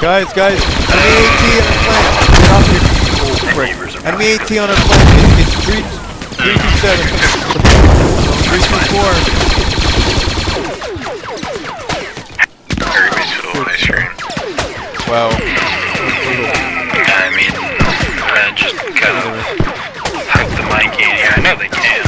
Guys, guys, enemy AAT on our flank. Get off your old prick. Enemy AAT on our flank. It's, it's three, three two seven, three two four. Wow. I mean, I just kind of hooked the mic in here. I know they can.